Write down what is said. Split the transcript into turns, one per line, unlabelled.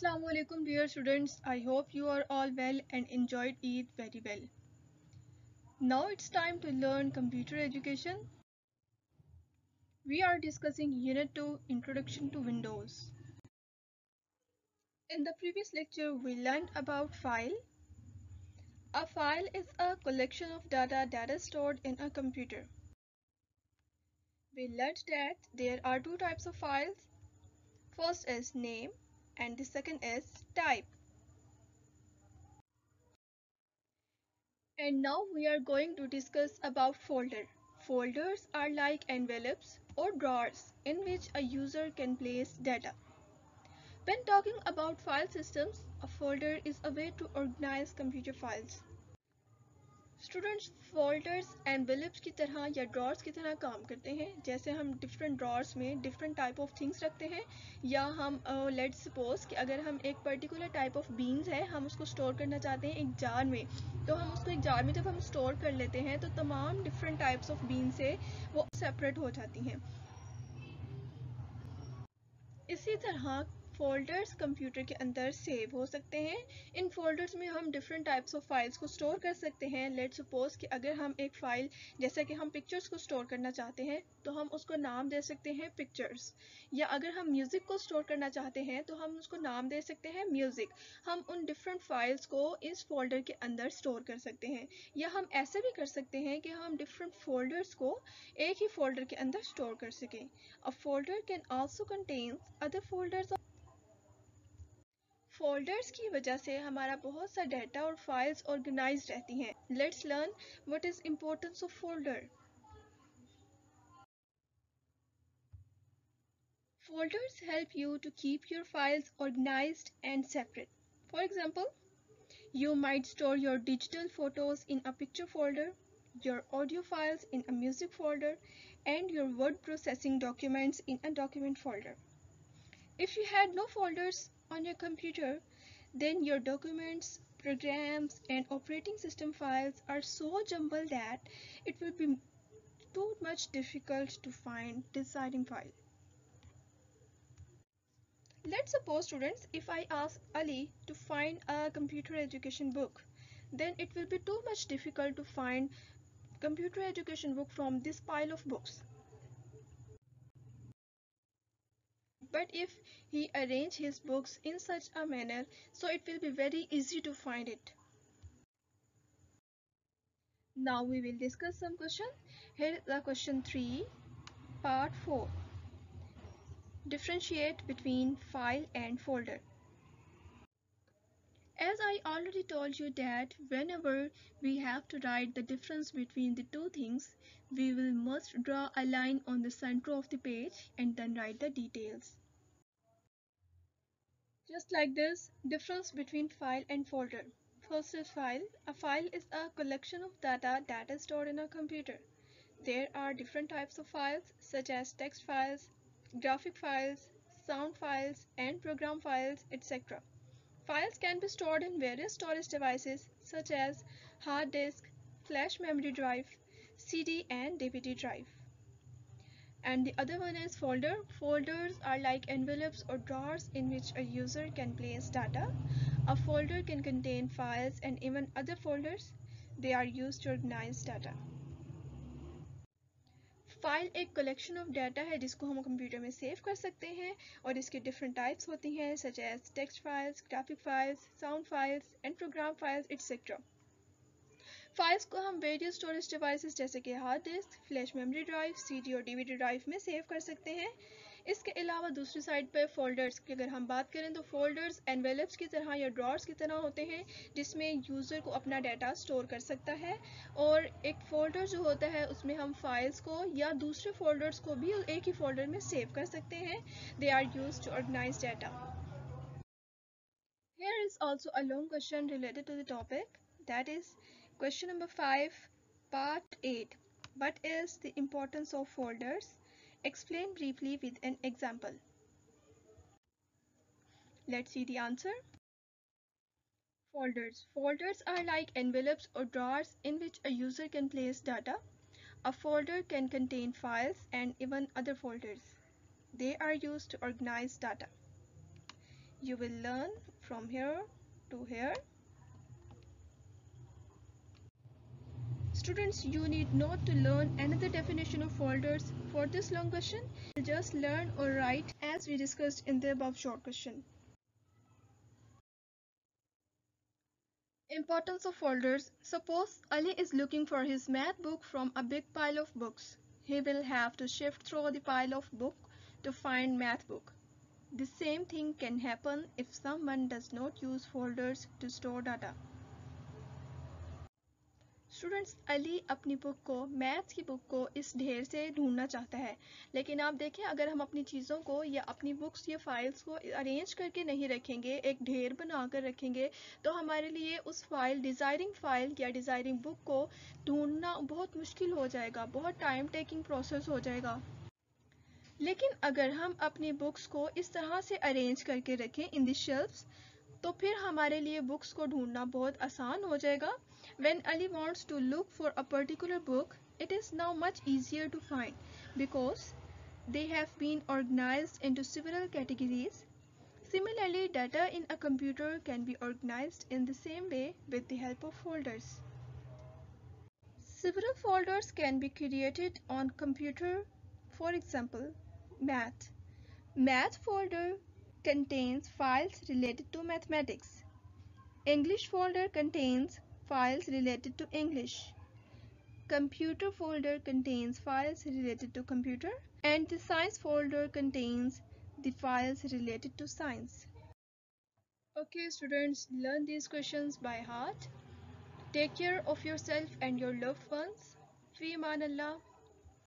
Assalamu alaikum dear students. I hope you are all well and enjoyed Eid very well. Now it's time to learn computer education. We are discussing Unit 2 Introduction to Windows. In the previous lecture we learned about file. A file is a collection of data that is stored in a computer. We learned that there are two types of files. First is name and the second is type. And now we are going to discuss about folder. Folders are like envelopes or drawers in which a user can place data. When talking about file systems, a folder is a way to organize computer files. Students folders envelopes की तरह या drawers की तरह काम करते हैं। जैसे हम डिफरेंट ड्रॉर्स में डिफरेंट टाइप ऑफ़ थिंग्स रखते हैं या हम लेट uh, सपोज़ कि अगर हम एक पर्टिकुलर टाइप ऑफ़ बीन्स है हम उसको स्टोर करना चाहते हैं एक जार में। तो हम उसको एक जार में जब हम स्टोर कर लेते हैं तो तमाम डिफरेंट टाइप्स ऑफ़ बीन से वो सेपरेट हो जाती हैं। इसी तरह फोल्डर्स कंप्यूटर के अंदर सेव हो सकते हैं। इन फोल्डर्स में हम डिफरेंट टाइप्स ऑफ़ फाइल्स को स्टोर कर सकते हैं। लेट सपोज़ कि अगर हम एक फ़ाइल जैसे कि हम पिक्चर्स को स्टोर करना चाहते हैं तो हम उसको नाम दे सकते हैं पिक्चर्स या अगर हम म्यूज़िक को स्टोर करना चाहते हैं तो हम उसको नाम दे सकते हैं म्यूज़िक हम उन डिफरेंट फाइल्स को इस फोल्डर के अंदर स्टोर कर सकते हैं। या हम ऐसे भी कर सकते हैं कि हम डिफरेंट फोल्डर्स को एक ही फोल्डर के अंदर स्टोर कर सकें। A folder can also contain other folders folders की वजह से हमारा बहुत सा डाटा और फाइल्स ऑर्गेनाइज रहती हैं। Let's learn what is importance of folder folders help you to keep your files organize and separate for example you might store your digital photos in a picture folder your audio files in a music folder and your word processing documents in a document folder if you had no folders on your computer, then your documents, programs and operating system files are so jumbled that it will be too much difficult to find deciding file. Let's suppose students if I ask Ali to find a computer education book then it will be too much difficult to find computer education book from this pile of books. But if he arrange his books in such a manner so it will be very easy to find it. Now we will discuss some question. Here the question 3 part 4 differentiate between file and folder as I already told you that whenever we have to write the difference between the two things, we will must draw a line on the center of the page and then write the details. Just like this, difference between file and folder. First is file. A file is a collection of data that is stored in a computer. There are different types of files such as text files, graphic files, sound files, and program files, etc. Files can be stored in various storage devices such as hard disk, flash memory drive, CD and DVD drive. And the other one is folder. Folders are like envelopes or drawers in which a user can place data. A folder can contain files and even other folders. They are used to organize data file एक collection of data है, जिसको हम computer में save कर सकते हैं और इसके डिफरेंट टाइप्स होती हैं such as text files graphic files sound files and program files etcetera files को हम वेरियस स्टोरेज डिवाइसेस जैसे कि hard disk flash memory drive CD और डीवीडी ड्राइव में सेव कर सकते हैं। इसके अलावा दूसरी साइड पर फोल्डर्स की अगर हम बात करें तो फोल्डर्स एनवेलप्स की तरह या ड्रॉर्स की तरह होते हैं जिसमें यूज़र को अपना डाटा स्टोर कर सकता है और एक फोल्डर जो होता है उसमें हम फाइल्स को या दूसरे फोल्डर्स को भी एक ही फोल्डर में सेव कर सकते हैं they are use to organize data Here is also a long question related to the topic that is Question number 5, part 8. What is the importance of folders? Explain briefly with an example. Let's see the answer. Folders. Folders are like envelopes or drawers in which a user can place data. A folder can contain files and even other folders. They are used to organize data. you will learn from here to here. Students, you need not to learn another definition of folders for this long question. Just learn or write as we discussed in the above short question. Importance of folders. Suppose Ali is looking for his math book from a big pile of books. He will have to shift through the pile of book to find math book. The same thing can happen if someone does not use folders to store data. Students Ali अपनी book को maths की book को इस ढेर से ढूंढना चाहता है। लेकिन आप देखें, अगर हम अपनी चीज़ों को या अपनी बुक्स या फाइल्स को अरेंज करके नहीं रखेंगे, एक ढेर बनाकर रखेंगे तो हमारे लिए उस फ़ाइल डिज़ायरिंग फ़ाइल या डिज़ायरिंग बुक को ढूंढना बहुत मुश्किल हो जाएगा, बहुत टाइम टेकिंग प्रोसेस हो जाएगा। लेकिन अगर हम अपनी बुक्स को इस तरह से अरेंज करके रखें इन द शेल्फ्स तो फिर हमारे लिए बुक्स को ढूंढना बहुत आसान हो जाएगा। When Ali wants to look for a particular book it is now much easier to find because they have been organize into several categories similarly data in a computer can be organize in the same way with the help of folders several folders can be created on computer for example math math folder contains files related to mathematics. English folder contains files related to English. Computer folder contains files related to computer and the science folder contains the files related to science. Okay students, learn these questions by heart. Take care of yourself and your loved ones. Fi Allah.